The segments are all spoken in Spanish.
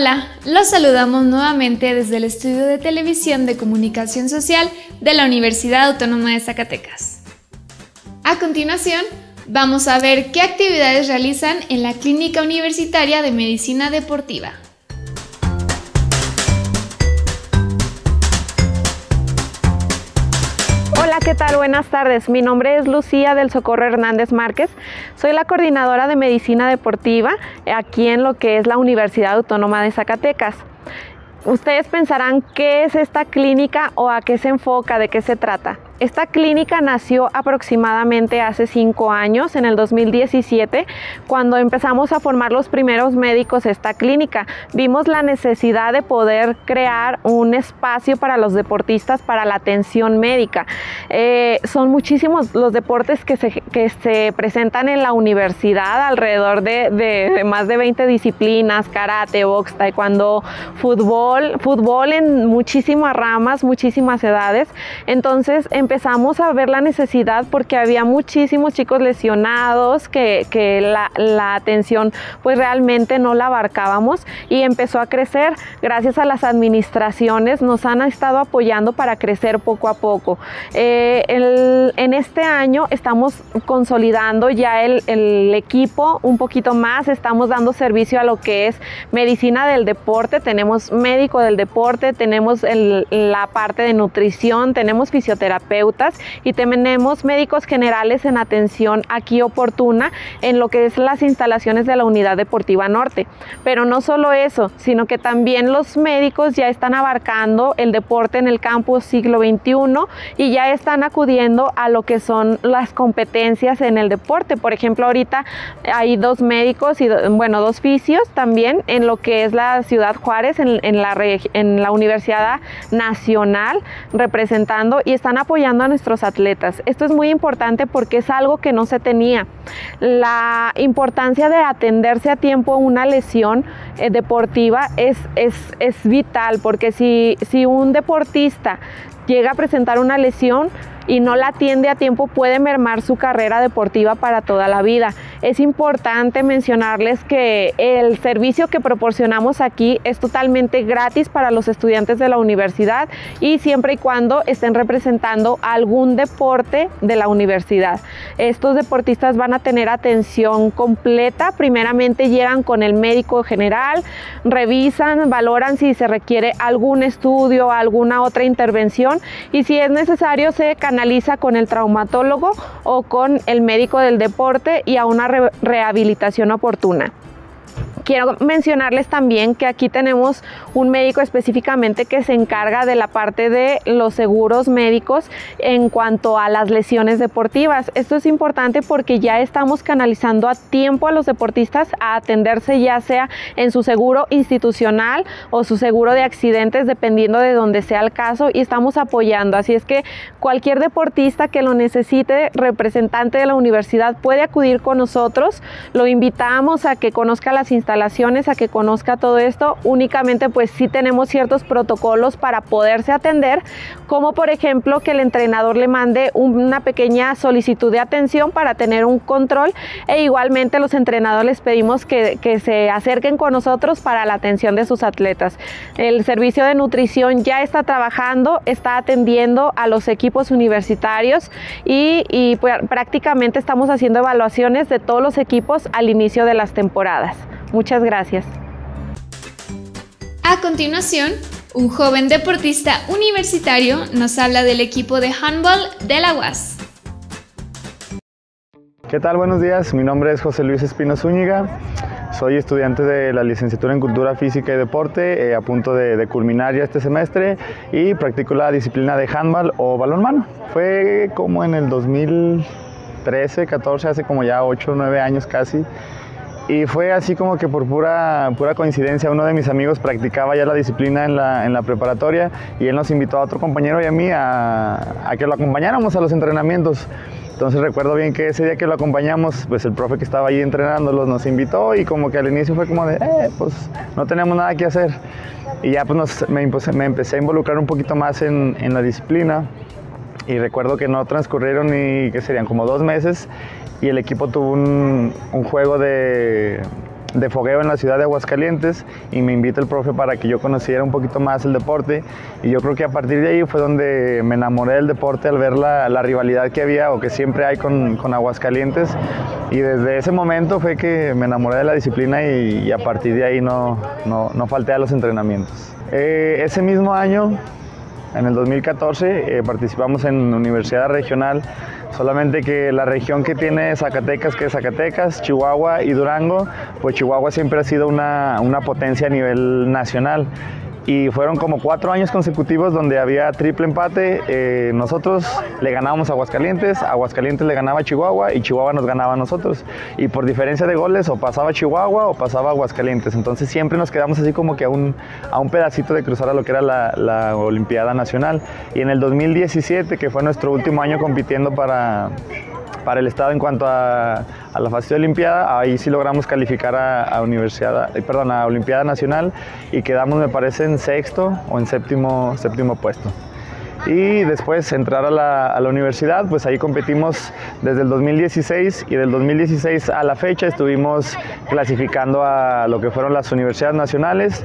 Hola, los saludamos nuevamente desde el estudio de televisión de comunicación social de la Universidad Autónoma de Zacatecas. A continuación, vamos a ver qué actividades realizan en la Clínica Universitaria de Medicina Deportiva. ¿Qué tal? Buenas tardes. Mi nombre es Lucía del Socorro Hernández Márquez. Soy la coordinadora de medicina deportiva aquí en lo que es la Universidad Autónoma de Zacatecas. Ustedes pensarán qué es esta clínica o a qué se enfoca, de qué se trata. Esta clínica nació aproximadamente hace cinco años, en el 2017, cuando empezamos a formar los primeros médicos esta clínica. Vimos la necesidad de poder crear un espacio para los deportistas para la atención médica. Eh, son muchísimos los deportes que se, que se, presentan en la universidad, alrededor de, de, más de 20 disciplinas, karate, box, taekwondo, fútbol, fútbol en muchísimas ramas, muchísimas edades. Entonces, a ver la necesidad porque había muchísimos chicos lesionados que, que la, atención pues realmente no la abarcábamos y empezó a crecer. Gracias a las administraciones nos han estado apoyando para crecer poco a poco. Eh, en este año estamos consolidando ya el, el equipo un poquito más estamos dando servicio a lo que es medicina del deporte tenemos médico del deporte tenemos la parte de nutrición tenemos fisioterapeuta y tenemos médicos generales en atención aquí oportuna en lo que es las instalaciones de la Unidad Deportiva Norte. Pero no solo eso, sino que también los médicos ya están abarcando el deporte en el campus siglo XXI y ya están acudiendo a lo que son las competencias en el deporte. Por ejemplo, ahorita hay dos médicos y bueno, dos fisios también en lo que es la ciudad Juárez, en, en la, en la Universidad Nacional, representando y están apoyando a nuestros atletas. Esto es muy importante porque es algo que no se tenía. La importancia de atenderse a tiempo una lesión eh, deportiva es, es, es, vital porque si, si un deportista llega a presentar una lesión, y no la atiende a tiempo puede mermar su carrera deportiva para toda la vida. Es importante mencionarles que el servicio que proporcionamos aquí es totalmente gratis para los estudiantes de la universidad y siempre y cuando estén representando algún deporte de la universidad. Estos deportistas van a tener atención completa. Primeramente llegan con el médico general, revisan, valoran si se requiere algún estudio, alguna otra intervención y si es necesario se canaliza analiza con el traumatólogo o con el médico del deporte y a una re rehabilitación oportuna. Quiero mencionarles también que aquí tenemos un médico específicamente que se encarga de la parte de los seguros médicos en cuanto a las lesiones deportivas. Esto es importante porque ya estamos canalizando a tiempo a los deportistas a atenderse ya sea en su seguro institucional o su seguro de accidentes dependiendo de donde sea el caso y estamos apoyando. Así es que cualquier deportista que lo necesite, representante de la universidad puede acudir con nosotros. Lo invitamos a que conozca las instalaciones a que conozca todo esto. Únicamente pues sí tenemos ciertos protocolos para poderse atender, como por ejemplo que el entrenador le mande una pequeña solicitud de atención para tener un control e igualmente los entrenadores les pedimos que, que se acerquen con nosotros para la atención de sus atletas. El servicio de nutrición ya está trabajando, está atendiendo a los equipos universitarios y, y pues, prácticamente estamos haciendo evaluaciones de todos los equipos al inicio de las temporadas. Muchas gracias. A continuación, un joven deportista universitario nos habla del equipo de handball de la UAS. ¿Qué tal? Buenos días. Mi nombre es José Luis Espino Zúñiga. Soy estudiante de la licenciatura en Cultura Física y Deporte, eh, a punto de, de, culminar ya este semestre y practico la disciplina de handball o balonmano. Fue como en el 2013, 14, hace como ya 8 o 9 años casi. Y fue así como que por pura, pura coincidencia, uno de mis amigos practicaba ya la disciplina en la, en la preparatoria y él nos invitó a otro compañero y a mí a, a, que lo acompañáramos a los entrenamientos. Entonces recuerdo bien que ese día que lo acompañamos, pues el profe que estaba ahí entrenándolos nos invitó y como que al inicio fue como de, eh, pues no teníamos nada que hacer. Y ya pues nos, me, me, empecé a involucrar un poquito más en, en la disciplina y recuerdo que no transcurrieron ni que serían como dos meses y el equipo tuvo un, un juego de, de fogueo en la ciudad de Aguascalientes y me invita el profe para que yo conociera un poquito más el deporte y yo creo que a partir de ahí fue donde me enamoré del deporte al ver la, rivalidad que había o que siempre hay con, Aguascalientes y desde ese momento fue que me enamoré de la disciplina y, a partir de ahí no, no, no falté a los entrenamientos. Eh, ese mismo año, en el 2014, eh, participamos en Universidad Regional. Solamente que la región que tiene Zacatecas, que es Zacatecas, Chihuahua y Durango, pues Chihuahua siempre ha sido una, una potencia a nivel nacional y fueron como cuatro años consecutivos donde había triple empate. Eh, nosotros le ganábamos a Aguascalientes, Aguascalientes le ganaba Chihuahua y Chihuahua nos ganaba a nosotros. Y por diferencia de goles o pasaba Chihuahua o pasaba Aguascalientes. Entonces siempre nos quedamos así como que a un, a un pedacito de cruzar a lo que era la, la Olimpiada Nacional. Y en el 2017, que fue nuestro último año compitiendo para, para el Estado en cuanto a, la fase de Olimpiada. Ahí sí logramos calificar a, Universidad, eh, perdón, a Olimpiada Nacional y quedamos, me parece, en sexto o en séptimo, séptimo puesto. Y después entrar a la, a la, universidad, pues ahí competimos desde el 2016 y del 2016 a la fecha estuvimos clasificando a lo que fueron las universidades nacionales,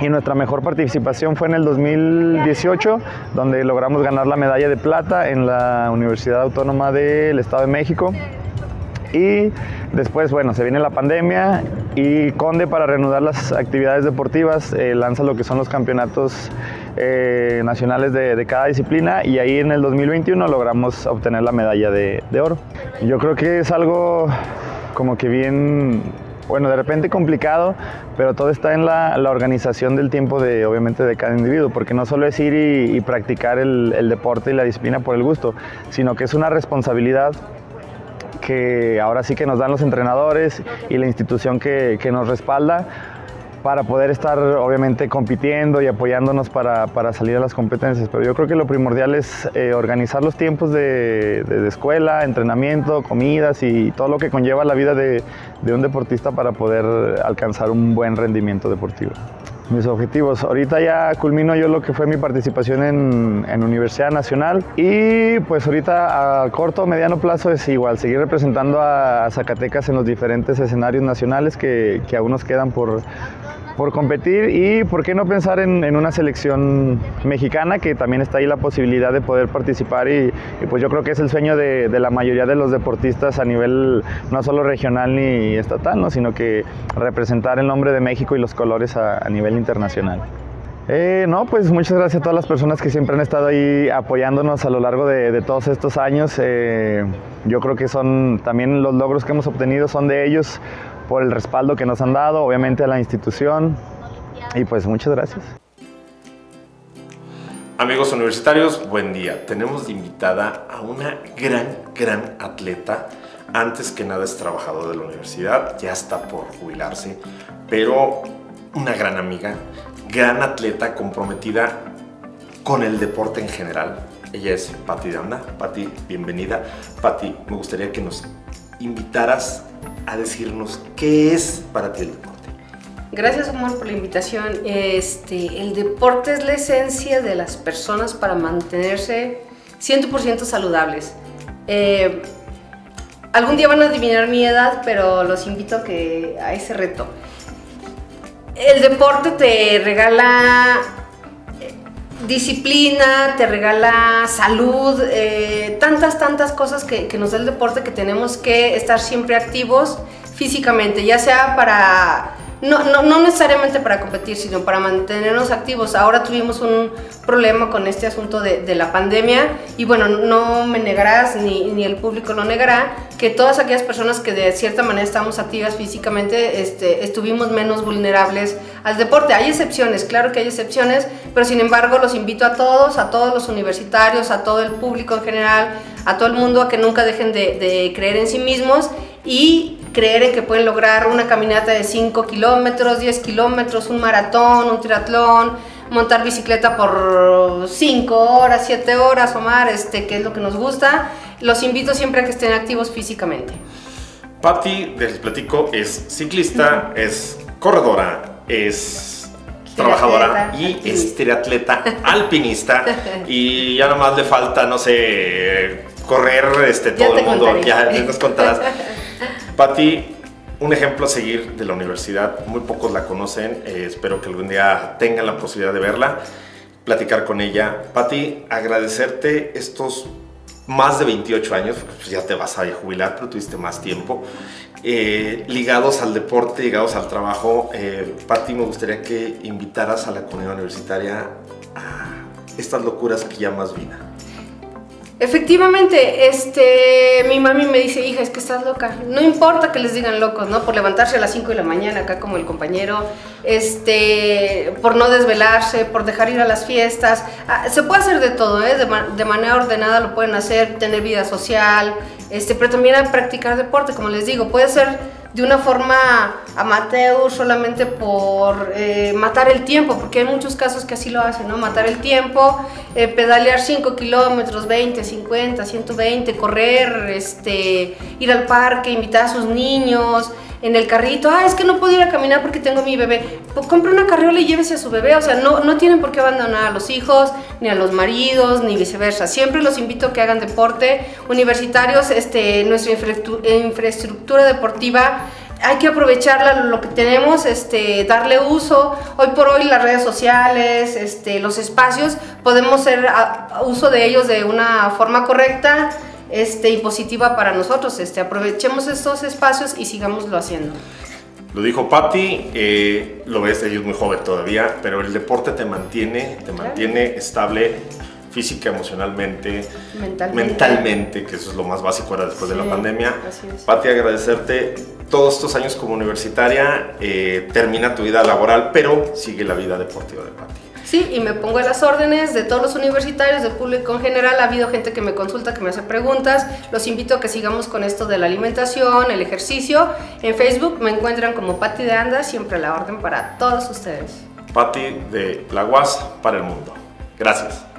y nuestra mejor participación fue en el 2018, donde logramos ganar la medalla de plata en la Universidad Autónoma del Estado de México. Y después, bueno, se viene la pandemia y Conde para reanudar las actividades deportivas eh, lanza lo que son los campeonatos eh, nacionales de, cada disciplina y ahí en el 2021 logramos obtener la medalla de, de oro. Yo creo que es algo como que bien bueno, de repente complicado, pero todo está en la, organización del tiempo de, obviamente, de cada individuo, porque no solo es ir y, practicar el, deporte y la disciplina por el gusto, sino que es una responsabilidad que ahora sí que nos dan los entrenadores y la institución que, nos respalda para poder estar obviamente compitiendo y apoyándonos para, para, salir a las competencias. Pero yo creo que lo primordial es eh, organizar los tiempos de, de, escuela, entrenamiento, comidas y todo lo que conlleva la vida de, de un deportista para poder alcanzar un buen rendimiento deportivo. Mis objetivos. Ahorita ya culmino yo lo que fue mi participación en, en, Universidad Nacional y pues ahorita a corto o mediano plazo es igual, seguir representando a, Zacatecas en los diferentes escenarios nacionales que, que aún nos quedan por, por competir y por qué no pensar en, en, una selección mexicana que también está ahí la posibilidad de poder participar y, pues yo creo que es el sueño de, de, la mayoría de los deportistas a nivel no solo regional ni estatal, ¿no? sino que representar el nombre de México y los colores a, a nivel internacional. Eh, no, pues muchas gracias a todas las personas que siempre han estado ahí apoyándonos a lo largo de, todos estos años. Eh, yo creo que son también los logros que hemos obtenido son de ellos por el respaldo que nos han dado, obviamente a la institución. Y pues muchas gracias. Amigos universitarios, buen día. Tenemos de invitada a una gran, gran atleta. Antes que nada es trabajador de la universidad, ya está por jubilarse, pero una gran amiga, gran atleta comprometida con el deporte en general. Ella es Patti Danda. Patti, bienvenida. Patti, me gustaría que nos invitaras a decirnos qué es para ti el deporte. Gracias, Omar, por la invitación. Este, el deporte es la esencia de las personas para mantenerse 100% saludables. Eh, algún día van a adivinar mi edad, pero los invito a, que, a ese reto. El deporte te regala disciplina, te regala salud, eh, tantas, tantas cosas que, que, nos da el deporte que tenemos que estar siempre activos físicamente, ya sea para no, no, no, necesariamente para competir, sino para mantenernos activos. Ahora tuvimos un problema con este asunto de, la pandemia y bueno, no me negarás ni, ni, el público lo negará que todas aquellas personas que de cierta manera estamos activas físicamente este, estuvimos menos vulnerables al deporte. Hay excepciones, claro que hay excepciones, pero sin embargo los invito a todos, a todos los universitarios, a todo el público en general, a todo el mundo a que nunca dejen de, de creer en sí mismos y creer en que pueden lograr una caminata de 5 kilómetros, 10 kilómetros, un maratón, un triatlón, montar bicicleta por 5 horas, 7 horas, Omar, este, que es lo que nos gusta. Los invito siempre a que estén activos físicamente. Patti, les platico, es ciclista, es corredora, es trabajadora y es triatleta alpinista y ya nomás le falta, no sé, correr este, todo el mundo, ya nos contarás. Patti, un ejemplo a seguir de la universidad. Muy pocos la conocen. Eh, espero que algún día tengan la posibilidad de verla, platicar con ella. Patti, agradecerte estos más de 28 años, pues ya te vas a jubilar, pero tuviste más tiempo, eh, ligados al deporte, ligados al trabajo. Eh, Patti, me gustaría que invitaras a la comunidad universitaria a estas locuras que llamas vida. Efectivamente, este, mi mami me dice, hija, es que estás loca. No importa que les digan locos, ¿no? Por levantarse a las 5 de la mañana, acá como el compañero, este, por no desvelarse, por dejar ir a las fiestas. Ah, se puede hacer de todo, ¿eh? De, de, manera ordenada lo pueden hacer, tener vida social, este, pero también practicar deporte, como les digo. Puede ser de una forma amateur solamente por eh, matar el tiempo, porque hay muchos casos que así lo hacen, ¿no? Matar el tiempo, eh, pedalear 5 kilómetros, 20, 50, 120, correr, este, ir al parque, invitar a sus niños, en el carrito, ah, es que no puedo ir a caminar porque tengo mi bebé. Pues compre una carriola y llévese a su bebé. O sea, no, no tienen por qué abandonar a los hijos, ni a los maridos, ni viceversa. Siempre los invito a que hagan deporte. Universitarios, este, nuestra infraestructura deportiva hay que aprovecharla lo que tenemos, este, darle uso. Hoy por hoy las redes sociales, este, los espacios, podemos hacer uso de ellos de una forma correcta este, y positiva para nosotros. Este, aprovechemos estos espacios y sigámoslo haciendo. Lo dijo Patti, eh, lo ves, ella es muy joven todavía, pero el deporte te mantiene, te mantiene estable física, emocionalmente, mentalmente. que eso es lo más básico ahora después de la pandemia. Patti, agradecerte todos estos años como universitaria, eh, termina tu vida laboral, pero sigue la vida deportiva de Patti. Sí, y me pongo a las órdenes de todos los universitarios, del público en general. Ha habido gente que me consulta, que me hace preguntas. Los invito a que sigamos con esto de la alimentación, el ejercicio. En Facebook me encuentran como Patti de Anda, siempre a la orden para todos ustedes. Patti de La UAS para el mundo. Gracias.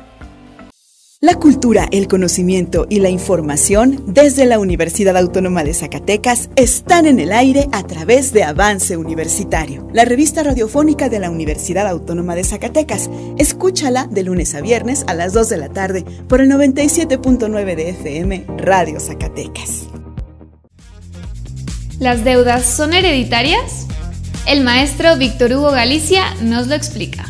La cultura, el conocimiento y la información desde la Universidad Autónoma de Zacatecas están en el aire a través de Avance Universitario, la revista radiofónica de la Universidad Autónoma de Zacatecas. Escúchala de lunes a viernes a las 2 de la tarde por el 97.9 de FM Radio Zacatecas. ¿Las deudas son hereditarias? El maestro Víctor Hugo Galicia nos lo explica.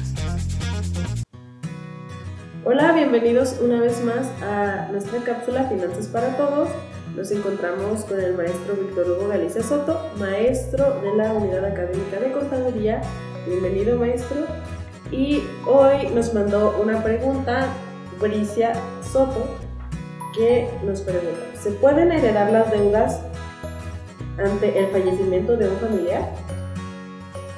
Hola, bienvenidos una vez más a nuestra cápsula Finanzas para Todos. Nos encontramos con el maestro Víctor Hugo Galicia Soto, maestro de la Unidad Académica de Contaduría. Bienvenido, maestro. Y hoy nos mandó una pregunta Bricia Soto, que nos pregunta, ¿se pueden heredar las deudas ante el fallecimiento de un familiar?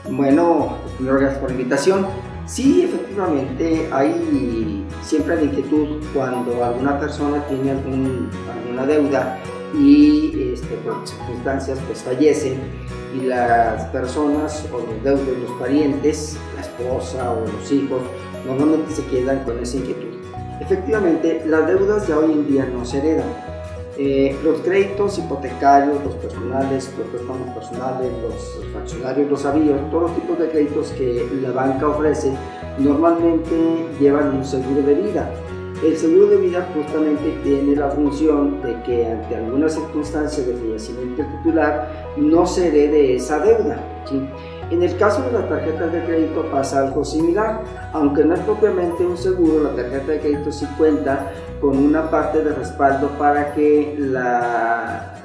Bueno, gracias por la invitación. Sí, efectivamente, hay siempre la inquietud cuando alguna persona tiene alguna deuda y este, por circunstancias pues fallece y las personas o los deudos, los parientes, la esposa o los hijos, normalmente se quedan con esa inquietud. Efectivamente, las deudas ya hoy en día no se heredan eh, los créditos hipotecarios, los personales, los préstamos personales, los fraccionarios, los avíos, todos los tipos de créditos que la banca ofrece, normalmente llevan un seguro de vida. El seguro de vida justamente tiene la función de que ante alguna circunstancia de fallecimiento titular no se herede esa deuda. En el caso de las tarjetas de crédito pasa algo similar, aunque no es propiamente un seguro, la tarjeta de crédito sí cuenta con una parte de respaldo para que la,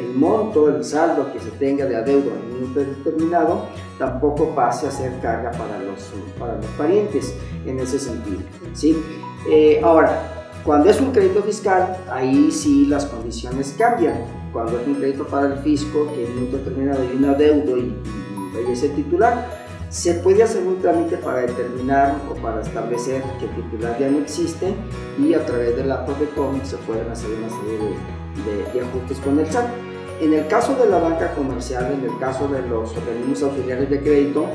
el monto, el saldo que se tenga de adeudo en un determinado tampoco pase a ser carga para los, para los parientes en ese sentido. ¿sí? Eh, ahora, cuando es un crédito fiscal, ahí sí las condiciones cambian. Cuando es un crédito para el fisco, que en un determinado hay un adeudo y ese titular. Se puede hacer un trámite para determinar o para establecer que titular ya no existe y a través del acto de se pueden hacer una serie de, de, ajustes con el SAT. En el caso de la banca comercial, en el caso de los organismos auxiliares de crédito,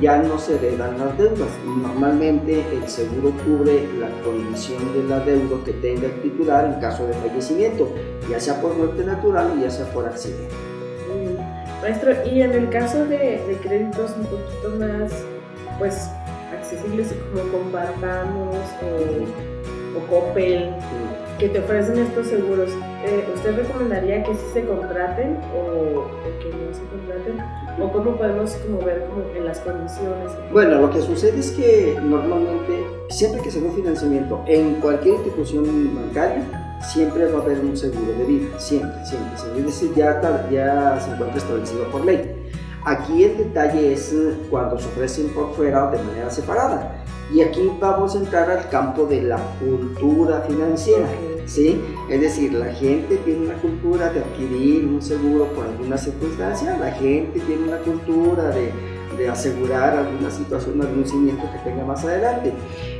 ya no se heredan las deudas. Normalmente el seguro cubre la condición del adeudo que tenga el titular en caso de fallecimiento, ya sea por muerte natural o ya sea por accidente. Maestro, y en el caso de, créditos un poquito más, pues, accesibles como con o, o Coppel, que te ofrecen estos seguros, eh, ¿usted recomendaría que sí se contraten o, que no se contraten? ¿O cómo podemos como ver como en las condiciones? Bueno, lo que sucede es que normalmente, siempre que se da un financiamiento en cualquier institución bancaria, siempre va a haber un seguro de vida, siempre, siempre. Es decir, ya, ya se encuentra establecido por ley. Aquí el detalle es cuando se ofrecen por fuera de manera separada. Y aquí vamos a entrar al campo de la cultura financiera. ¿sí? Es decir, la gente tiene una cultura de adquirir un seguro por alguna circunstancia, la gente tiene una cultura de, de asegurar alguna situación, algún cimiento que tenga más adelante.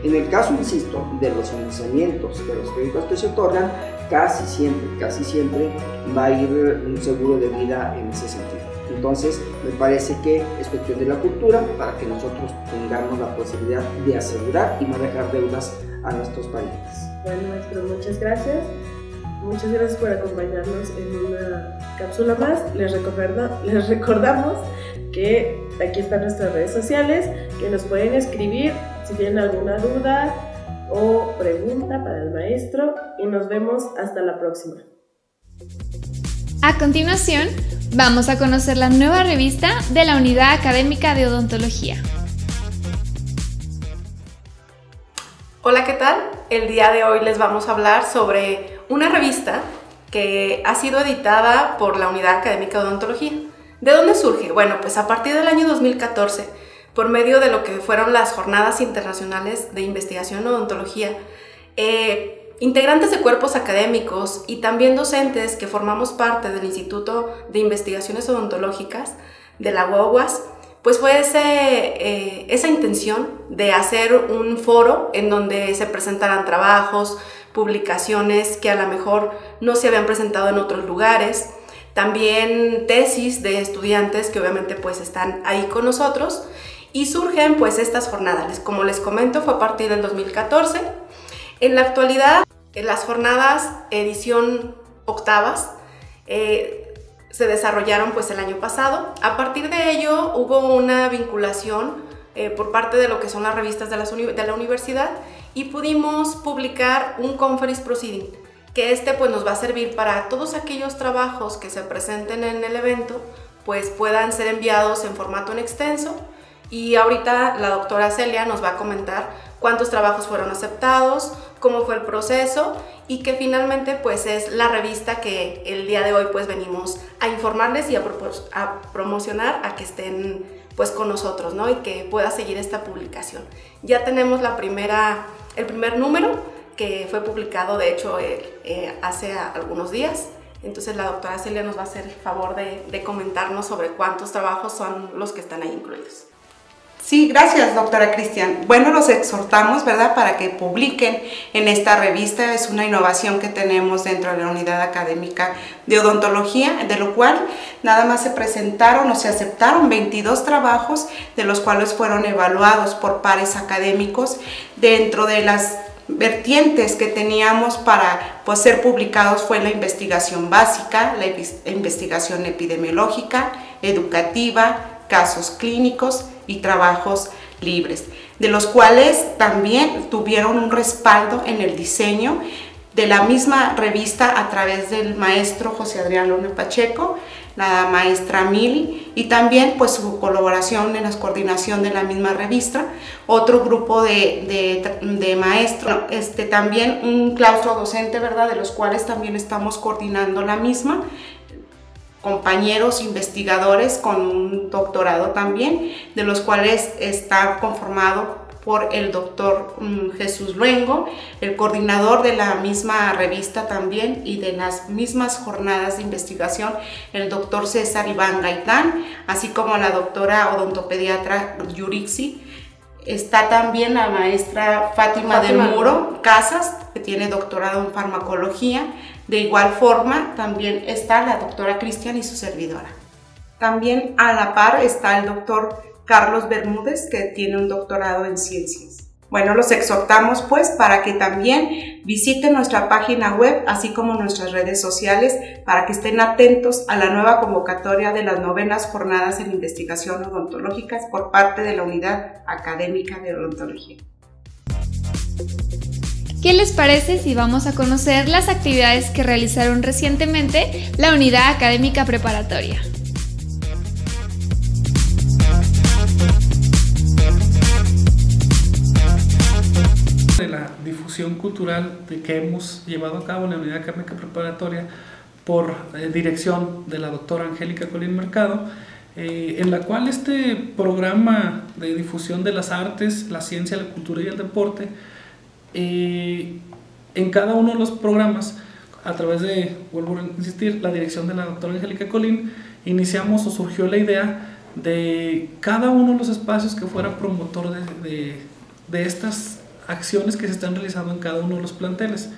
En el caso, insisto, de los financiamientos, de los créditos que se otorgan, casi siempre, casi siempre va a ir un seguro de vida en ese sentido. Entonces, me parece que es cuestión de la cultura para que nosotros tengamos la posibilidad de asegurar y no dejar deudas a nuestros parientes. Bueno, maestro, muchas gracias. Muchas gracias por acompañarnos en una cápsula más. Les, les recordamos que aquí están nuestras redes sociales, que nos pueden escribir si tienen alguna duda o pregunta para el maestro y nos vemos hasta la próxima. A continuación, vamos a conocer la nueva revista de la Unidad Académica de Odontología. Hola, ¿qué tal? El día de hoy les vamos a hablar sobre una revista que ha sido editada por la Unidad Académica de Odontología. ¿De dónde surge? Bueno, pues a partir del año 2014, por medio de lo que fueron las jornadas internacionales de investigación en odontología, eh, Integrantes de cuerpos académicos y también docentes que formamos parte del Instituto de Investigaciones Odontológicas de la UAS, pues fue eh, esa intención de hacer un foro en donde se presentaran trabajos, publicaciones que a lo mejor no se habían presentado en otros lugares, también tesis de estudiantes que obviamente pues están ahí con nosotros y surgen pues estas jornadas. Como les comento, fue a partir del 2014 en la actualidad, en las jornadas edición octavas eh, se desarrollaron pues el año pasado. A partir de ello hubo una vinculación eh, por parte de lo que son las revistas de, de, la universidad y pudimos publicar un conference proceeding que este pues nos va a servir para todos aquellos trabajos que se presenten en el evento pues puedan ser enviados en formato en extenso y ahorita la doctora Celia nos va a comentar cuántos trabajos fueron aceptados, cómo fue el proceso y que finalmente pues es la revista que el día de hoy pues venimos a informarles y a, promocionar a que estén pues con nosotros, ¿no? Y que pueda seguir esta publicación. Ya tenemos la primera, el primer número que fue publicado de hecho eh, eh, hace algunos días. Entonces la doctora Celia nos va a hacer el favor de, de comentarnos sobre cuántos trabajos son los que están ahí incluidos. Sí, gracias, doctora Cristian. Bueno, los exhortamos, ¿verdad?, para que publiquen en esta revista. Es una innovación que tenemos dentro de la unidad académica de odontología, de lo cual nada más se presentaron o se aceptaron 22 trabajos, de los cuales fueron evaluados por pares académicos dentro de las vertientes que teníamos para pues, ser publicados fue la investigación básica, la investigación epidemiológica, educativa, casos clínicos, y trabajos libres, de los cuales también tuvieron un respaldo en el diseño de la misma revista a través del maestro José Adrián Luna Pacheco, la maestra Mili y también pues su colaboración en la coordinación de la misma revista, otro grupo de, de, maestros, este, también un claustro docente, ¿verdad? De los cuales también estamos coordinando la misma compañeros investigadores con un doctorado también, de los cuales está conformado por el doctor mm, Jesús Luengo, el coordinador de la misma revista también y de las mismas jornadas de investigación, el doctor César Iván Gaitán, así como la doctora odontopediatra Yurixi. Está también la maestra Fátima, Fátima. de Muro Casas, que tiene doctorado en farmacología, de igual forma, también está la doctora Cristian y su servidora. También a la par está el doctor Carlos Bermúdez, que tiene un doctorado en ciencias. Bueno, los exhortamos pues para que también visiten nuestra página web, así como nuestras redes sociales, para que estén atentos a la nueva convocatoria de las novenas jornadas en investigación odontológicas por parte de la Unidad Académica de Odontología. ¿Qué les parece si vamos a conocer las actividades que realizaron recientemente la Unidad Académica Preparatoria? de la difusión cultural que hemos llevado a cabo en la Unidad Académica Preparatoria por eh, dirección de la doctora Angélica Colín Mercado, eh, en la cual este programa de difusión de las artes, la ciencia, la cultura y el deporte, eh, en cada uno de los programas, a través de, vuelvo a insistir, la dirección de la doctora Angélica Colín, iniciamos o surgió la idea de cada uno de los espacios que fuera promotor de, de, de estas acciones que se están realizando en cada uno de los planteles.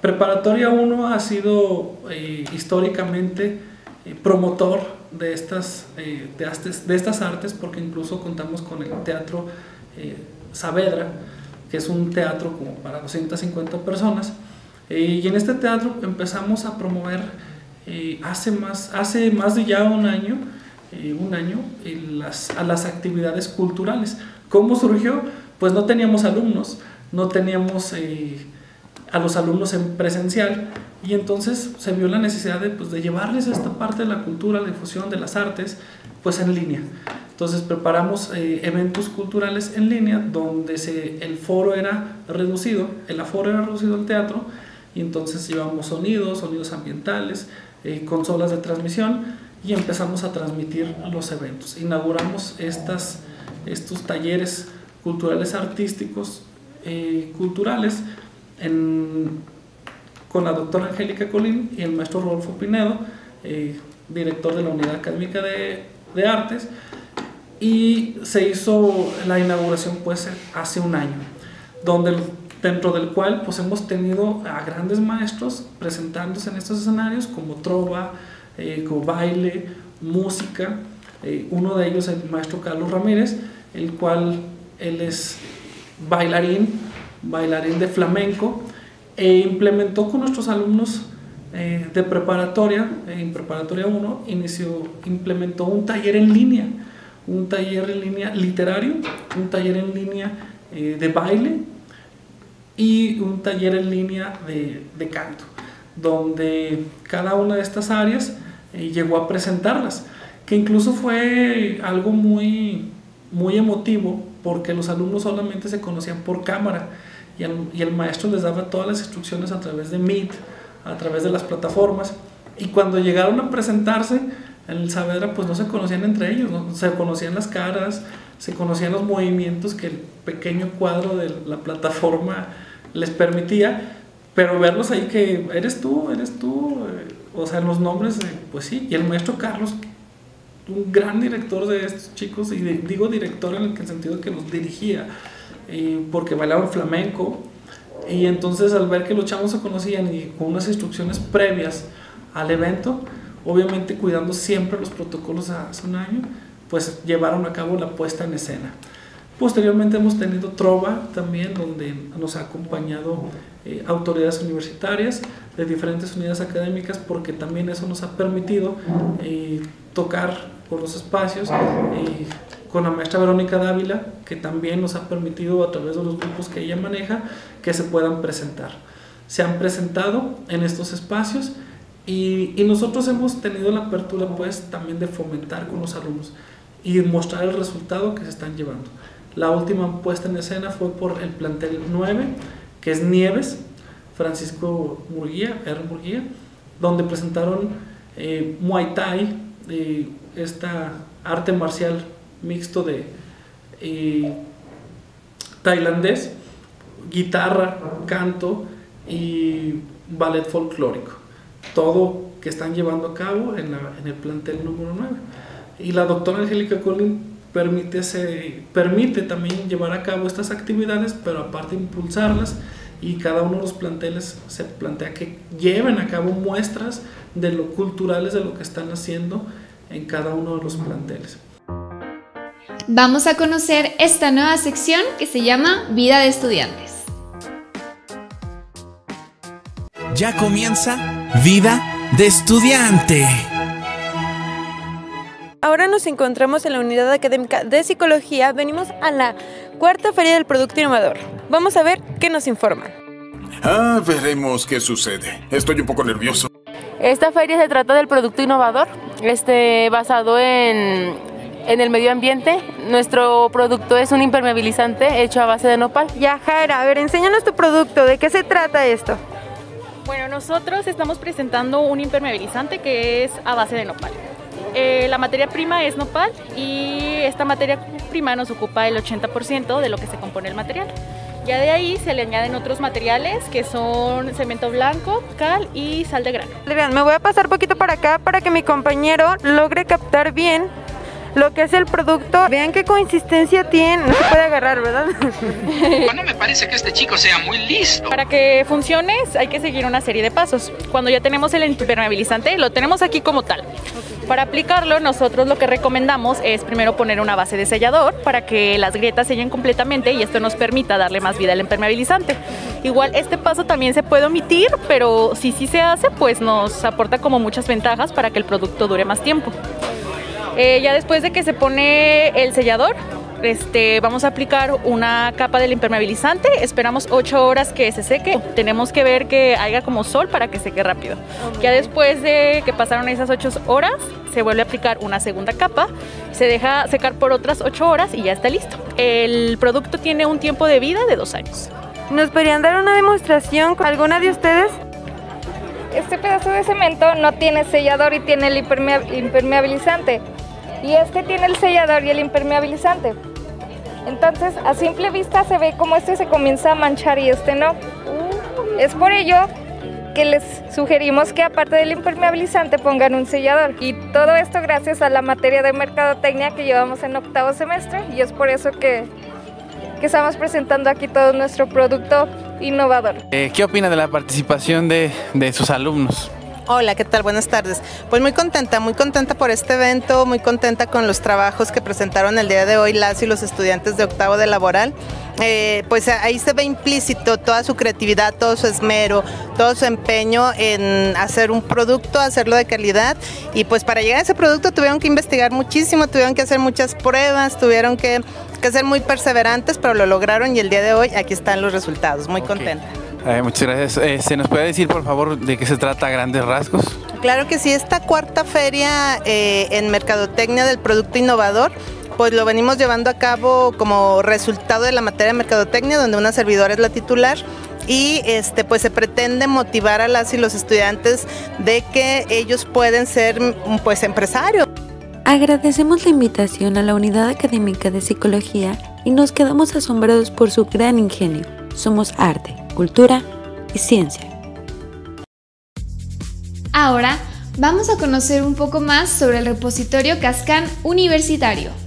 Preparatoria 1 ha sido eh, históricamente eh, promotor de estas, eh, de, de, estas artes porque incluso contamos con el Teatro Saavedra, que es un teatro como para 250 personas. y en este teatro empezamos a promover hace, más, hace más de ya un año, un año las, a las actividades culturales. ¿Cómo surgió? Pues no teníamos alumnos, no teníamos a los alumnos en presencial y entonces se vio la necesidad de, pues, de llevarles esta parte de la cultura, la difusión de las artes, pues en línea. Entonces preparamos eh, eventos culturales en línea donde el foro era reducido, el aforo era reducido al teatro y entonces llevamos sonidos, sonidos ambientales, eh, consolas de transmisión y empezamos a transmitir los eventos. Inauguramos estos talleres culturales artísticos, eh, culturales, con la doctora Angélica Colín y el maestro Rodolfo Pinedo, director de la Unidad Académica de, Artes, y se hizo la inauguración pues hace un año, donde dentro del cual pues hemos tenido a grandes maestros presentándose en estos escenarios como trova, eh, como baile, música, eh, uno de ellos el maestro Carlos Ramírez, el cual él es bailarín, bailarín de flamenco, e implementó con nuestros alumnos eh, de preparatoria, en preparatoria 1, inició, implementó un taller en línea, un taller en línea literario, un taller en línea eh, de baile y un taller en línea de, de, canto, donde cada una de estas áreas eh, llegó a presentarlas, que incluso fue algo muy, muy emotivo porque los alumnos solamente se conocían por cámara y el, maestro les daba todas las instrucciones a través de Meet, a través de las plataformas. Y cuando llegaron a presentarse el Saavedra, pues no se conocían entre ellos, ¿no? se conocían las caras, se conocían los movimientos que el pequeño cuadro de la plataforma les permitía, pero verlos ahí que eres tú, eres tú, eh, o sea, los nombres, eh, pues sí, y el maestro Carlos, un gran director de estos chicos, y digo director en el sentido que los dirigía, porque bailaban flamenco. Y entonces al ver que los chavos se conocían y con unas instrucciones previas al evento, obviamente cuidando siempre los protocolos hace un año, pues llevaron a cabo la puesta en escena. Posteriormente hemos tenido Trova también, donde nos ha acompañado eh, autoridades universitarias de diferentes unidades académicas, porque también eso nos ha permitido eh, tocar por los espacios eh, con la maestra Verónica Dávila, que también nos ha permitido a través de los grupos que ella maneja que se puedan presentar. Se han presentado en estos espacios y, y nosotros hemos tenido la apertura pues también de fomentar con los alumnos y mostrar el resultado que se están llevando. La última puesta en escena fue por el plantel 9, que es Nieves, Francisco Murguía, R. Murguía, donde presentaron eh, Muay Thai, eh, esta arte marcial mixto de tailandés, guitarra, canto y ballet folclórico. Todo que están llevando a cabo en, en el plantel número 9. Y la doctora Angélica Collin permite, se, permite también llevar a cabo estas actividades, pero aparte impulsarlas y cada uno de los planteles se plantea que lleven a cabo muestras de lo culturales de lo que están haciendo en cada uno de los planteles vamos a conocer esta nueva sección que se llama Vida de Estudiantes. Ya comienza Vida de Estudiante. Ahora nos encontramos en la unidad académica de psicología. Venimos a la cuarta feria del producto innovador. Vamos a ver qué nos informan. Ah, veremos qué sucede. Estoy un poco nervioso. Esta feria se trata del producto innovador, este, basado en, en el medio ambiente. Nuestro producto es un impermeabilizante hecho a base de nopal. Ya, Jaira, a ver, enséñanos tu producto. ¿De qué se trata esto? Bueno, nosotros estamos presentando un impermeabilizante que es a base de nopal. Eh, la materia prima es nopal y esta materia prima nos ocupa el 80% de lo que se compone el material. Ya de ahí se le añaden otros materiales que son cemento blanco, cal y sal de grano. Me voy a pasar poquito para acá para que mi compañero logre captar bien lo que es el producto. Vean qué consistencia tiene. No se puede agarrar, ¿verdad? no me parece que este chico sea muy listo. Para que funcione hay que seguir una serie de pasos. Cuando ya tenemos el impermeabilizante, lo tenemos aquí como tal. Para aplicarlo, nosotros lo que recomendamos es primero poner una base de sellador para que las grietas sellen completamente y esto nos permita darle más vida al impermeabilizante. Igual este paso también se puede omitir, pero si sí se hace, pues nos aporta como muchas ventajas para que el producto dure más tiempo. Eh, ya después de que se pone el sellador, este, vamos a aplicar una capa del impermeabilizante, esperamos 8 horas que se seque, tenemos que ver que haya como sol para que seque rápido. Ya después de que pasaron esas 8 horas, se vuelve a aplicar una segunda capa, se deja secar por otras 8 horas y ya está listo. El producto tiene un tiempo de vida de 2 años. ¿Nos podrían dar una demostración con alguna de ustedes? Este pedazo de cemento no tiene sellador y tiene el impermeabilizante y este tiene el sellador y el impermeabilizante. Entonces, a simple vista se ve como este se comienza a manchar y este no. Es por ello que les sugerimos que aparte del impermeabilizante pongan un sellador. Y todo esto gracias a la materia de mercadotecnia que llevamos en octavo semestre y es por eso que, que estamos presentando aquí todo nuestro producto innovador. Eh, ¿Qué opina de la participación de, de sus alumnos? Hola, ¿qué tal? Buenas tardes. Pues muy contenta, muy contenta por este evento, muy contenta con los trabajos que presentaron el día de hoy las y los estudiantes de octavo de laboral. Eh, pues ahí se ve implícito toda su creatividad, todo su esmero, todo su empeño en hacer un producto, hacerlo de calidad. Y pues para llegar a ese producto tuvieron que investigar muchísimo, tuvieron que hacer muchas pruebas, tuvieron que, ser muy perseverantes, pero lo lograron y el día de hoy aquí están los resultados. Muy contenta. Eh, muchas gracias. Eh, ¿Se nos puede decir, por favor, de qué se trata a grandes rasgos? Claro que sí, esta cuarta feria eh, en Mercadotecnia del Producto Innovador pues lo venimos llevando a cabo como resultado de la materia de mercadotecnia, donde una servidora es la titular y este pues se pretende motivar a las y los estudiantes de que ellos pueden ser pues empresarios. Agradecemos la invitación a la Unidad Académica de Psicología y nos quedamos asombrados por su gran ingenio. Somos arte cultura y ciencia. Ahora vamos a conocer un poco más sobre el repositorio Cascan Universitario.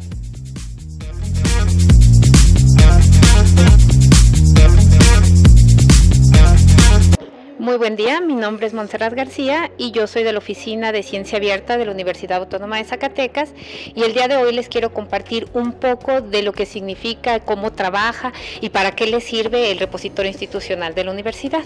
Muy buen día, mi nombre es Montserrat García y yo soy de la Oficina de Ciencia Abierta de la Universidad Autónoma de Zacatecas y el día de hoy les quiero compartir un poco de lo que significa, cómo trabaja y para qué le sirve el repositorio institucional de la universidad.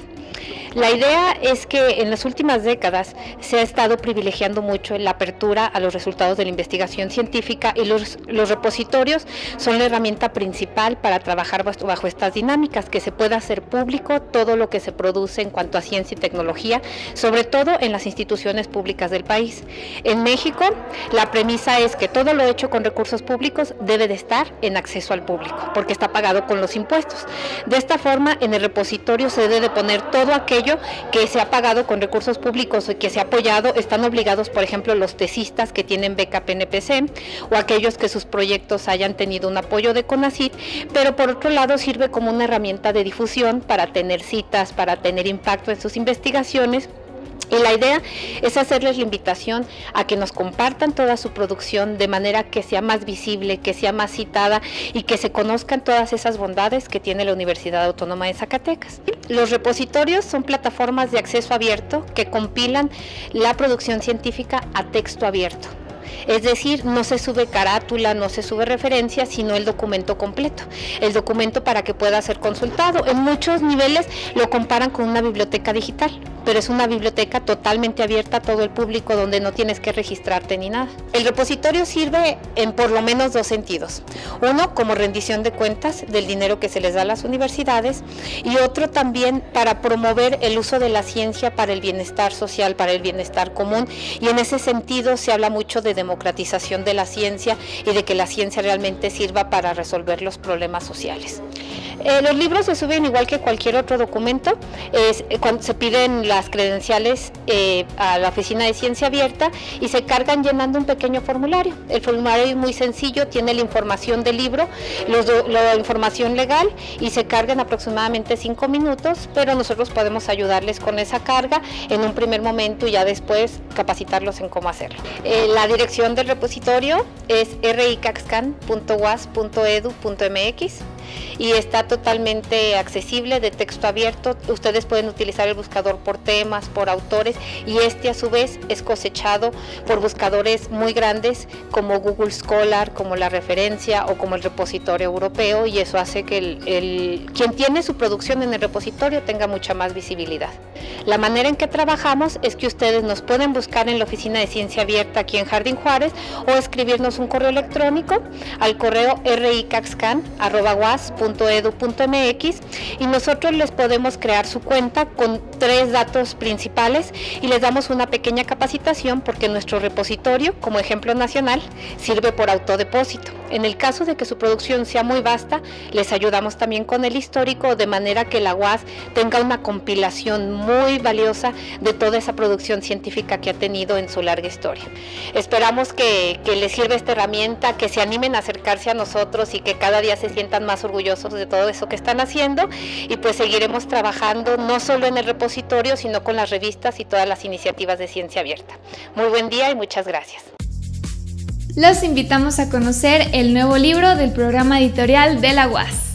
La idea es que en las últimas décadas se ha estado privilegiando mucho la apertura a los resultados de la investigación científica y los, repositorios son la herramienta principal para trabajar bajo estas dinámicas, que se pueda hacer público todo lo que se produce en cuanto a y tecnología, sobre todo en las instituciones públicas del país. En México, la premisa es que todo lo hecho con recursos públicos debe de estar en acceso al público, porque está pagado con los impuestos. De esta forma, en el repositorio se debe de poner todo aquello que se ha pagado con recursos públicos y que se ha apoyado. Están obligados, por ejemplo, los tesistas que tienen beca PNPC o aquellos que sus proyectos hayan tenido un apoyo de CONACYT, pero por otro lado sirve como una herramienta de difusión para tener citas, para tener impacto sus investigaciones y la idea es hacerles la invitación a que nos compartan toda su producción de manera que sea más visible, que sea más citada y que se conozcan todas esas bondades que tiene la Universidad Autónoma de Zacatecas. Los repositorios son plataformas de acceso abierto que compilan la producción científica a texto abierto. Es decir, no se sube carátula, no se sube referencia, sino el documento completo. El documento para que pueda ser consultado. En muchos niveles lo comparan con una biblioteca digital pero es una biblioteca totalmente abierta a todo el público donde no tienes que registrarte ni nada. El repositorio sirve en por lo menos dos sentidos. Uno, como rendición de cuentas del dinero que se les da a las universidades y otro también para promover el uso de la ciencia para el bienestar social, para el bienestar común y en ese sentido se habla mucho de democratización de la ciencia y de que la ciencia realmente sirva para resolver los problemas sociales. Eh, los libros se suben igual que cualquier otro documento, eh, se piden las credenciales eh, a la oficina de ciencia abierta y se cargan llenando un pequeño formulario. El formulario es muy sencillo, tiene la información del libro, la información legal y se carga en aproximadamente cinco minutos, pero nosotros podemos ayudarles con esa carga en un primer momento y ya después capacitarlos en cómo hacerlo. la dirección del repositorio es ricaxcan.was.edu.mx y está totalmente accesible de texto abierto. Ustedes pueden utilizar el buscador por temas, por autores y este a su vez es cosechado por buscadores muy grandes como Google Scholar, como la referencia o como el repositorio europeo y eso hace que el, quien tiene su producción en el repositorio tenga mucha más visibilidad. La manera en que trabajamos es que ustedes nos pueden buscar en la oficina de ciencia abierta aquí en Jardín Juárez o escribirnos un correo electrónico al correo ricaxcan.was edu.mx y nosotros les podemos crear su cuenta con tres datos principales y les damos una pequeña capacitación porque nuestro repositorio, como ejemplo nacional, sirve por autodepósito. En el caso de que su producción sea muy vasta, les ayudamos también con el histórico de manera que la UAS tenga una compilación muy valiosa de toda esa producción científica que ha tenido en su larga historia. Esperamos que, que les sirva esta herramienta, que se animen a acercarse a nosotros y que cada día se sientan más orgullosos de todo eso que están haciendo y pues seguiremos trabajando no solo en el repositorio, sino con las revistas y todas las iniciativas de ciencia abierta. Muy buen día y muchas gracias. Los invitamos a conocer el nuevo libro del programa editorial de la UAS.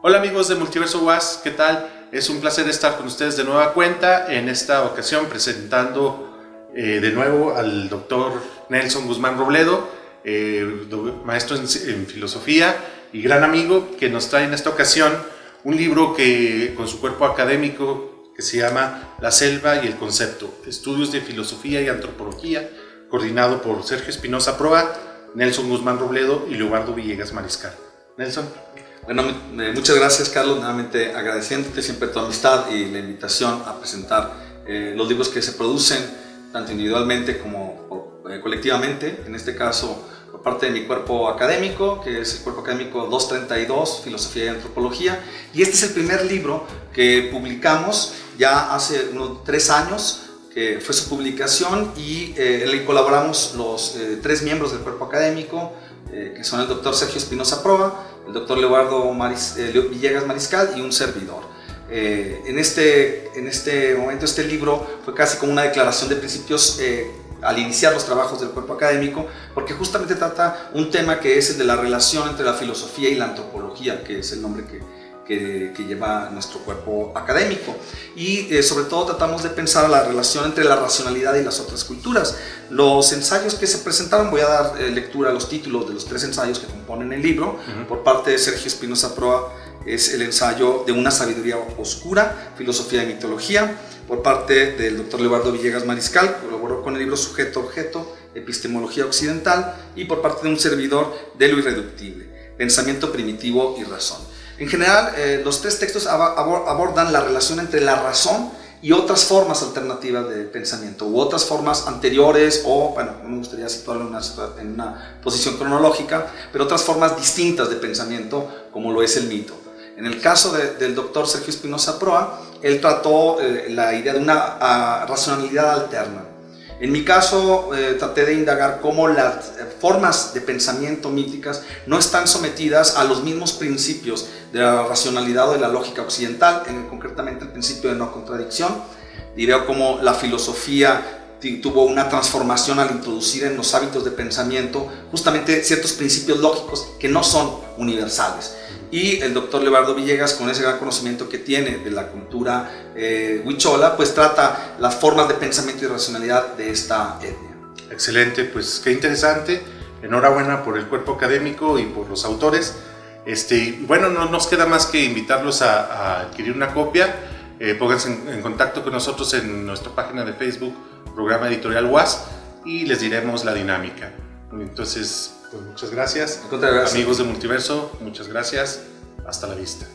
Hola amigos de Multiverso Was, ¿qué tal? Es un placer estar con ustedes de nueva cuenta, en esta ocasión presentando eh, de nuevo al doctor Nelson Guzmán Robledo, eh, maestro en, filosofía y gran amigo, que nos trae en esta ocasión un libro que con su cuerpo académico que se llama La selva y el concepto, estudios de filosofía y antropología, coordinado por Sergio Espinosa Proa, Nelson Guzmán Robledo y Leobardo Villegas Mariscal. Nelson. Bueno, muchas gracias Carlos, nuevamente agradeciéndote siempre tu amistad y la invitación a presentar eh, los libros que se producen tanto individualmente como eh, colectivamente, en este caso por parte de mi cuerpo académico, que es el cuerpo académico 232, Filosofía y Antropología, y este es el primer libro que publicamos ya hace unos tres años, que fue su publicación y eh, le colaboramos los tres miembros del cuerpo académico, que son el doctor Sergio Espinosa Proa, el doctor Leobardo eh, Villegas Mariscal y un servidor. Eh, en, este, en este momento este libro fue casi como una declaración de principios eh, al iniciar los trabajos del cuerpo académico, porque justamente trata un tema que es el de la relación entre la filosofía y la antropología, que es el nombre que, que, lleva nuestro cuerpo académico. Y eh, sobre todo tratamos de pensar la relación entre la racionalidad y las otras culturas. Los ensayos que se presentaron, voy a dar eh, lectura a los títulos de los tres ensayos que componen el libro, por parte de Sergio Espinosa Proa es el ensayo de una sabiduría oscura, filosofía y mitología, por parte del doctor Leobardo Villegas Mariscal, colaboró con el libro Sujeto Objeto, Epistemología Occidental, y por parte de un servidor de lo irreductible, Pensamiento Primitivo y Razón. En general, eh, los tres textos abordan la relación entre la razón y otras formas alternativas de pensamiento, u otras formas anteriores, o, bueno, no me gustaría situarlo en una posición cronológica, pero otras formas distintas de pensamiento, como lo es el mito. En el caso del doctor Sergio Espinosa Proa, él trató eh, la idea de una ah, racionalidad alterna. En mi caso, eh, traté de indagar cómo las eh, formas de pensamiento míticas no están sometidas a los mismos principios de la racionalidad o de la lógica occidental, en, concretamente el principio de no contradicción. Y cómo la filosofía tuvo una transformación al introducir en los hábitos de pensamiento justamente ciertos principios lógicos que no son universales y el doctor Leonardo Villegas, con ese gran conocimiento que tiene de la cultura eh, huichola, pues trata las formas de pensamiento y racionalidad de esta etnia. Excelente, pues qué interesante. enhorabuena por el cuerpo académico y por los autores. Este, bueno, no nos queda más que invitarlos a, adquirir una copia. Eh, pónganse en, contacto con nosotros en nuestra página de Facebook, programa editorial UAS, y les diremos la dinámica. Entonces, pues muchas gracias. Amigos de Multiverso, muchas gracias. Hasta la vista.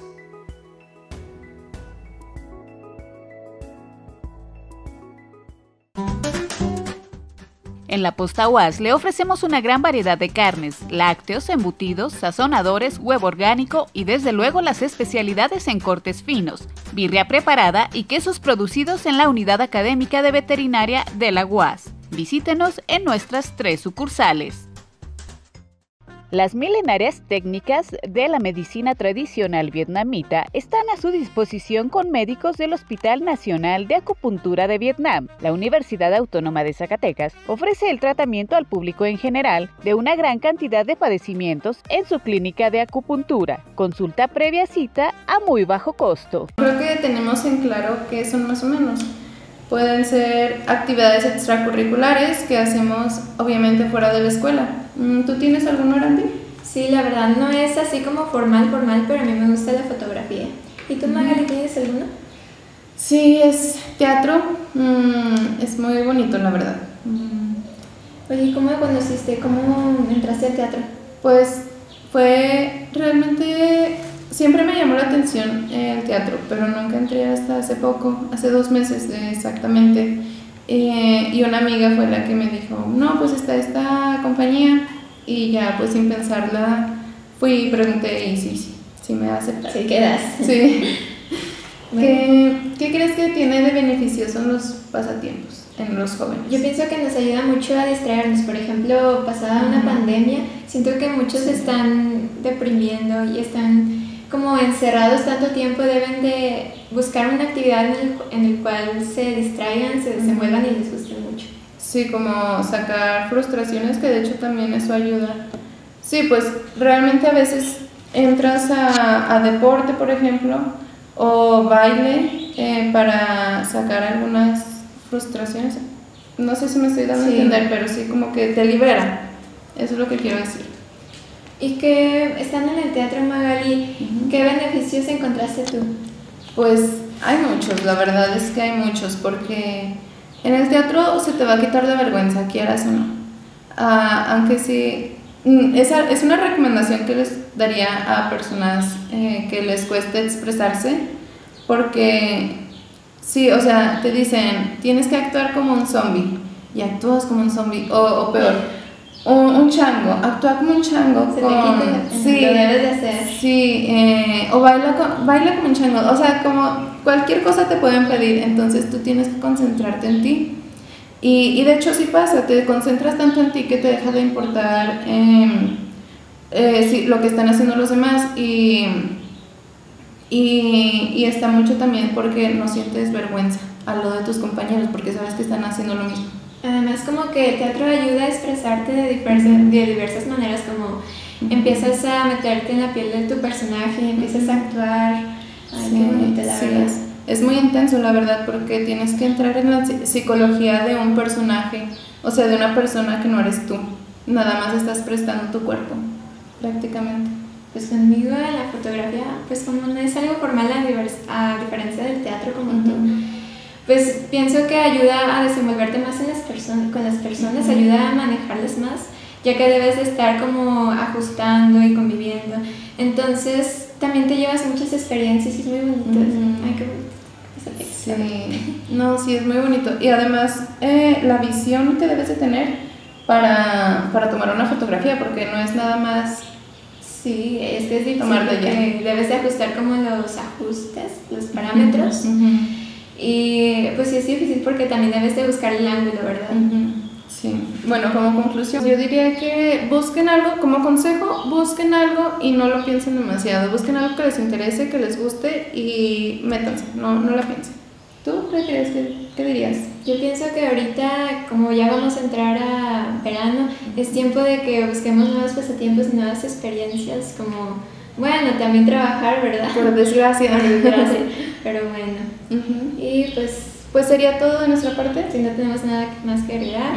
En la Posta UAS le ofrecemos una gran variedad de carnes, lácteos, embutidos, sazonadores, huevo orgánico y desde luego las especialidades en cortes finos, birria preparada y quesos producidos en la Unidad Académica de Veterinaria de la UAS. Visítenos en nuestras tres sucursales. Las milenarias técnicas de la medicina tradicional vietnamita están a su disposición con médicos del Hospital Nacional de Acupuntura de Vietnam. La Universidad Autónoma de Zacatecas ofrece el tratamiento al público en general de una gran cantidad de padecimientos en su clínica de acupuntura. Consulta previa cita a muy bajo costo. Creo que tenemos en claro qué son más o menos. Pueden ser actividades extracurriculares que hacemos obviamente fuera de la escuela. Mm, ¿Tú tienes alguno, Randy? Sí, la verdad no es así como formal, formal, pero a mí me gusta la fotografía. ¿Y tú, Magali, tienes alguno? Sí, es teatro. Mm, es muy bonito, la verdad. Mm. Oye, ¿cómo conociste? ¿Cómo entraste al teatro? Pues fue realmente siempre me llamó la atención el teatro, pero nunca entré hasta hace poco, hace dos meses exactamente. Eh, y una amiga fue la que me dijo, no, pues está esta compañía. Y ya, pues sin pensarla, fui y pregunté y sí, sí, sí me aceptar. Sí, quedas. Sí. ¿Qué, ¿Qué crees que tiene de beneficioso en los pasatiempos? en los jóvenes. Yo pienso que nos ayuda mucho a distraernos. Por ejemplo, pasada una pandemia, siento que muchos están deprimiendo y están como encerrados tanto tiempo deben de buscar una actividad en el, en el cual se distraigan, se desenvuelvan y les guste mucho. Sí, como sacar frustraciones, que de hecho también eso ayuda. Sí, pues realmente a veces entras a, a deporte, por ejemplo, o baile eh, para sacar algunas frustraciones. No sé si me estoy dando a entender, pero sí como que te libera. Eso es lo que quiero decir. Y que estando en el Teatro Magali, ¿qué beneficios encontraste tú? Pues hay muchos, la verdad es que hay muchos, porque en el teatro se te va a quitar la vergüenza, quieras o no. Ah, aunque sí, mm, esa es una recomendación que les daría a personas eh, que les cueste expresarse, porque sí, o sea, te dicen, tienes que actuar como un zombie, y actúas como un zombie, o, o peor un, chango, actúa como un chango. Se con, sí, lo debes de hacer. Sí, eh, o baila, baila como un chango. O sea, como cualquier cosa te pueden pedir, entonces tú tienes que concentrarte en ti. Y, y de hecho sí pasa, te concentras tanto en ti que te deja de importar em, eh, lo que están haciendo los demás y, y, y está mucho también porque no sientes vergüenza a lo de tus compañeros porque sabes que están haciendo lo mismo. Además, como que el teatro ayuda a expresarte de diversas, de diversas maneras, como empiezas a meterte en la piel de tu personaje, empiezas a actuar. Ay, qué bonito, la verdad. Es, muy intenso, la verdad, porque tienes que entrar en la psicología de un personaje, o sea, de una persona que no eres tú. Nada más estás prestando tu cuerpo, prácticamente. Pues conmigo la fotografía, pues como no es algo formal a, diferencia del teatro como tú pues pienso que ayuda a desenvolverte más en las personas, con las personas, ayuda a manejarlas más, ya que debes de estar como ajustando y conviviendo. Entonces, también te llevas muchas experiencias y es muy bonito. Ay, qué bonito. Sí, no, sí, es muy bonito. Y además, eh, la visión que debes de tener para, para tomar una fotografía, porque no es nada más Sí, es que es difícil debes de ajustar como los ajustes, los parámetros. Y pues sí es difícil porque también debes de buscar el ángulo, ¿verdad? Sí. Bueno, como conclusión, yo diría que busquen algo, como consejo, busquen algo y no lo piensen demasiado. Busquen algo que les interese, que les guste y métanse, no, no la piensen. ¿Tú qué crees? ¿Qué, ¿Qué, dirías? Yo pienso que ahorita, como ya vamos a entrar a verano, es tiempo de que busquemos nuevos pasatiempos y nuevas experiencias, como, bueno, también trabajar, ¿verdad? Por desgracia. Por desgracia, pero bueno. Y pues, pues sería todo de nuestra parte. Si no tenemos nada más que agregar.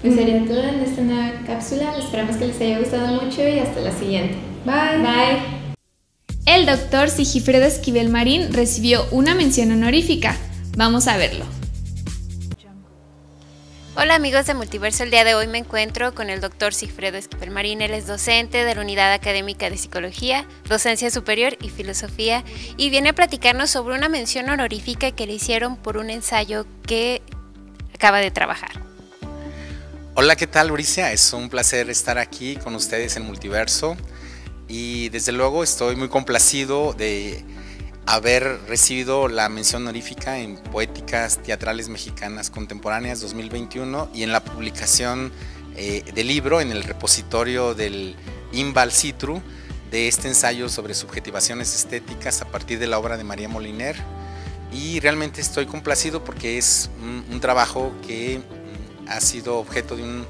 Pues sería todo en esta nueva cápsula. Esperamos que les haya gustado mucho y hasta la siguiente. Bye. Bye. El doctor Sigifredo Esquivel Marín recibió una mención honorífica. Vamos a verlo. Hola amigos de Multiverso, el día de hoy me encuentro con el doctor Sigfredo Esquivel Marín, él es docente de la Unidad Académica de Psicología, Docencia Superior y Filosofía y viene a platicarnos sobre una mención honorífica que le hicieron por un ensayo que acaba de trabajar. Hola, ¿qué tal Bricia? Es un placer estar aquí con ustedes en Multiverso y desde luego estoy muy complacido de haber recibido la mención honorífica en Poéticas Teatrales Mexicanas Contemporáneas 2021 y en la publicación eh, del libro en el repositorio del Imbal Citru de este ensayo sobre subjetivaciones estéticas a partir de la obra de María Moliner. Y realmente estoy complacido porque es un, trabajo que mm, ha sido objeto de un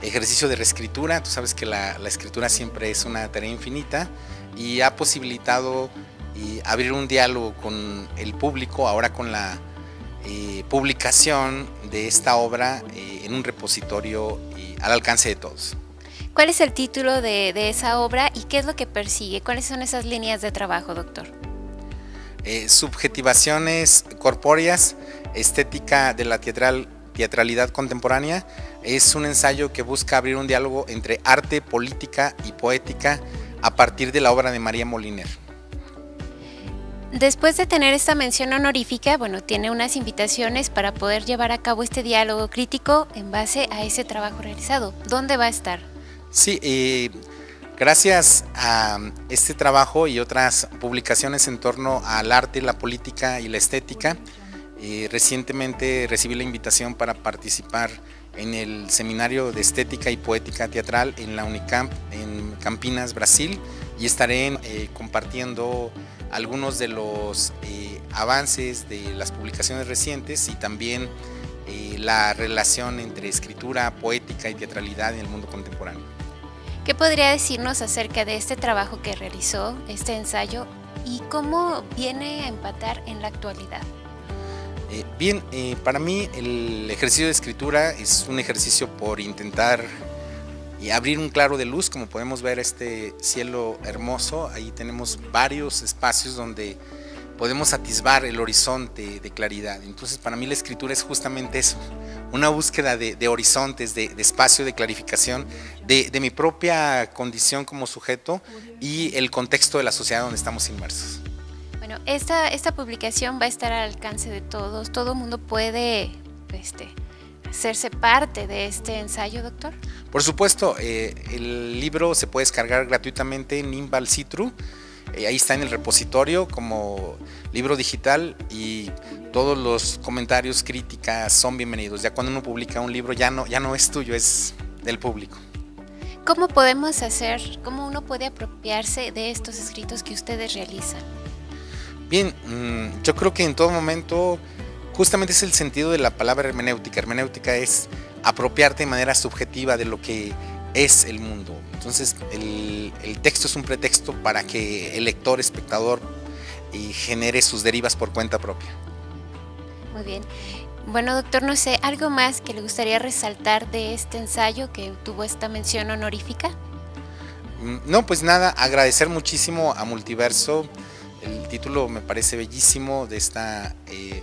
ejercicio de reescritura. Tú sabes que la, la escritura siempre es una tarea infinita y ha posibilitado y abrir un diálogo con el público, ahora con la eh, publicación de esta obra eh, en un repositorio y al alcance de todos. ¿Cuál es el título de, esa obra y qué es lo que persigue? ¿Cuáles son esas líneas de trabajo, doctor? Eh, subjetivaciones corpóreas, estética de la teatral, teatralidad contemporánea, es un ensayo que busca abrir un diálogo entre arte, política y poética a partir de la obra de María Moliner. Después de tener esta mención honorífica, bueno, tiene unas invitaciones para poder llevar a cabo este diálogo crítico en base a ese trabajo realizado. ¿Dónde va a estar? Sí, eh, gracias a este trabajo y otras publicaciones en torno al arte, la política y la estética, eh, recientemente recibí la invitación para participar en el Seminario de Estética y Poética Teatral en la Unicamp en Campinas, Brasil, y estaré eh, compartiendo algunos de los eh, avances de las publicaciones recientes y también eh, la relación entre escritura, poética y teatralidad en el mundo contemporáneo. ¿Qué podría decirnos acerca de este trabajo que realizó, este ensayo, y cómo viene a empatar en la actualidad? Eh, bien, para mí el ejercicio de escritura es un ejercicio por intentar y abrir un claro de luz, como podemos ver este cielo hermoso, ahí tenemos varios espacios donde podemos atisbar el horizonte de claridad. Entonces para mí la escritura es justamente eso, una búsqueda de, horizontes, de, espacio de clarificación, de, mi propia condición como sujeto y el contexto de la sociedad donde estamos inmersos. Bueno, esta, esta publicación va a estar al alcance de todos, todo mundo puede este, hacerse parte de este ensayo, doctor? Por supuesto, eh, el libro se puede descargar gratuitamente en Imbal Citru. Eh, ahí está en el repositorio como libro digital y todos los comentarios, críticas son bienvenidos. Ya cuando uno publica un libro ya no, ya no es tuyo, es del público. ¿Cómo podemos hacer, cómo uno puede apropiarse de estos escritos que ustedes realizan? Bien, mm, yo creo que en todo momento justamente es el sentido de la palabra hermenéutica. Hermenéutica es apropiarte de manera subjetiva de lo que es el mundo. Entonces el, texto es un pretexto para que el lector, espectador, y genere sus derivas por cuenta propia. Muy bien. Bueno, doctor, no sé, ¿algo más que le gustaría resaltar de este ensayo que tuvo esta mención honorífica? Mm, no, pues nada, agradecer muchísimo a Multiverso. El título me parece bellísimo de esta eh,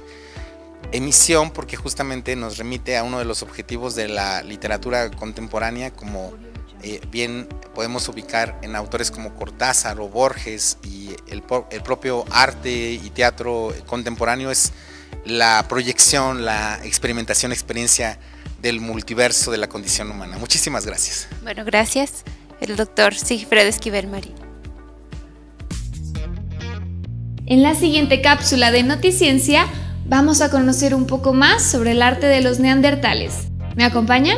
emisión porque justamente nos remite a uno de los objetivos de la literatura contemporánea, como eh, bien podemos ubicar en autores como Cortázar o Borges y el, propio arte y teatro contemporáneo es la proyección, la experimentación, experiencia del multiverso de la condición humana. Muchísimas gracias. Bueno, gracias. El doctor Sigfredo Esquivel Marín. En la siguiente cápsula de Noticiencia vamos a conocer un poco más sobre el arte de los neandertales. ¿Me acompañan?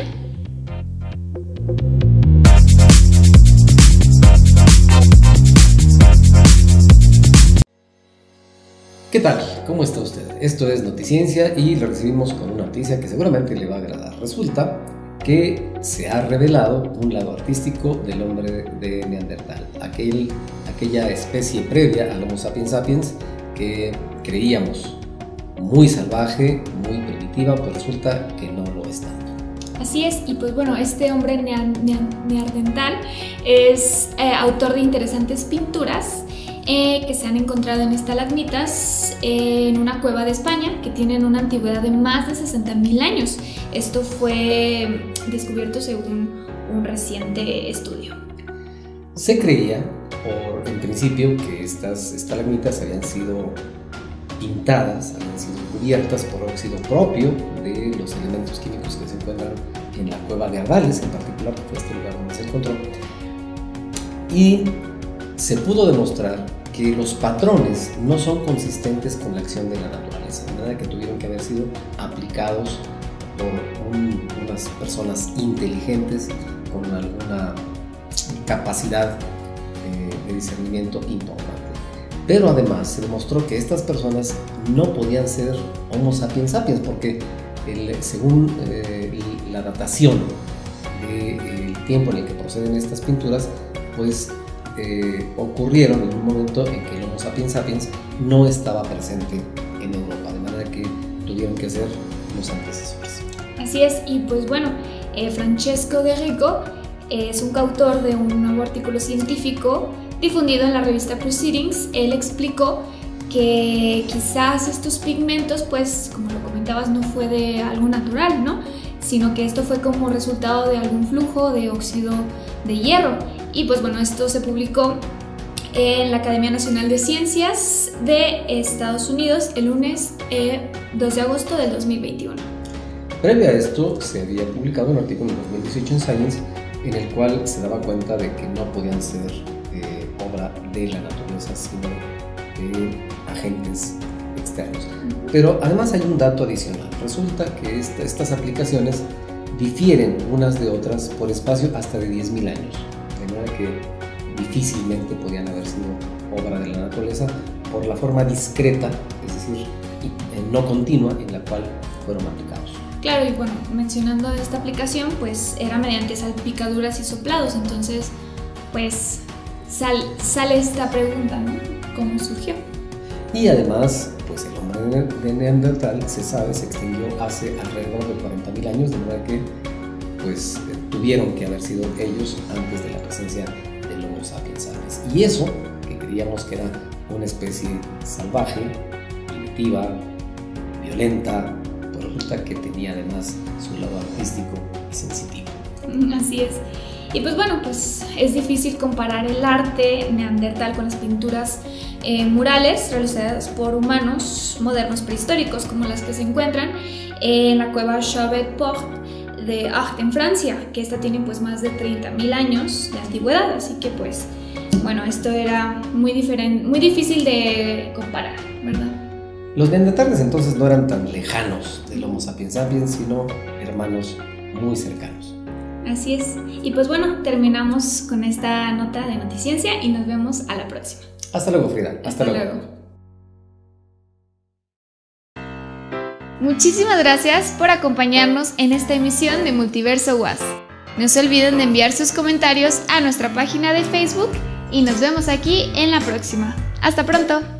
¿Qué tal? ¿Cómo está usted? Esto es Noticiencia y lo recibimos con una noticia que seguramente le va a agradar. Resulta que se ha revelado un lado artístico del hombre de Neandertal, aquel, aquella especie previa al Homo sapiens sapiens que creíamos muy salvaje, muy primitiva, pues resulta que no lo es tanto. Así es, y pues bueno, este hombre neandertal es eh, autor de interesantes pinturas eh, que se han encontrado en estalagmitas en una cueva de España que tienen una antigüedad de más de 60.000 años. Esto fue descubierto según un reciente estudio. Se creía, por, en principio, que estas estalagmitas habían sido pintadas, habían sido cubiertas por óxido propio de los elementos químicos que se encuentran en la cueva de Ardales, en particular, que fue este lugar donde se encontró. Y se pudo demostrar que los patrones no son consistentes con la acción de la naturaleza, de manera que tuvieron que haber sido aplicados por unas personas inteligentes con alguna capacidad eh, de discernimiento importante. Pero además se demostró que estas personas no podían ser Homo sapiens sapiens porque según eh, la datación del tiempo en el que proceden estas pinturas, pues eh, ocurrieron en un momento en que el Homo sapiens sapiens no estaba presente en Europa, de manera que tuvieron que ser los antecesores. Así es, y pues bueno, eh, Francesco de Rico es un coautor de un nuevo artículo científico difundido en la revista Proceedings. Él explicó que quizás estos pigmentos, pues como lo comentabas, no fue de algo natural, ¿no? Sino que esto fue como resultado de algún flujo de óxido de hierro. Y pues bueno, esto se publicó en la Academia Nacional de Ciencias de Estados Unidos el lunes 2 eh, de agosto del 2021. Previo a esto, se había publicado un artículo en 2018 en Science en el cual se daba cuenta de que no podían ser obra de la naturaleza, sino de agentes externos. Pero además hay un dato adicional. Resulta que estas aplicaciones difieren unas de otras por espacio hasta de 10.000 años de manera que difícilmente podían haber sido obra de la naturaleza por la forma discreta, es decir, eh, no continua en la cual fueron aplicados. Claro, y bueno, mencionando esta aplicación, pues era mediante salpicaduras y soplados, entonces, pues sale esta pregunta, ¿no? ¿Cómo surgió? Y además, pues el hombre de Neandertal se sabe, se extinguió hace alrededor de 40.000 años, de manera que pues tuvieron que haber sido ellos antes de la presencia del Homo sapiens sapiens. Y eso, que creíamos que era una especie salvaje, primitiva, violenta, pues resulta que tenía además su lado artístico y sensitivo. Así es. Y pues bueno, pues es difícil comparar el arte neandertal con las pinturas eh, murales realizadas por humanos modernos prehistóricos, como las que se encuentran en la cueva Chauvet-Port de Acht en Francia, que esta tiene pues más de 30.000 años de antigüedad, así que pues bueno, esto era muy, muy difícil de comparar, ¿verdad? Los neandertales entonces no eran tan lejanos del Homo sapiens sapiens, sino hermanos muy cercanos. Así es. Y pues bueno, terminamos con esta nota de Noticiencia y nos vemos a la próxima. Hasta luego, Frida. Hasta, luego. Muchísimas gracias por acompañarnos en esta emisión de Multiverso Was. No se olviden de enviar sus comentarios a nuestra página de Facebook y nos vemos aquí en la próxima. Hasta pronto.